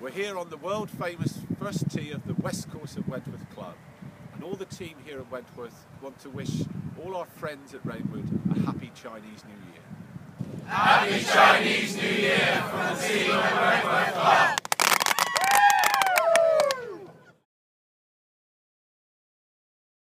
We're here on the world famous first tee of the West Course at Wentworth Club. And all the team here at Wentworth want to wish all our friends at Reignwood a happy Chinese New Year. Happy Chinese New Year from the team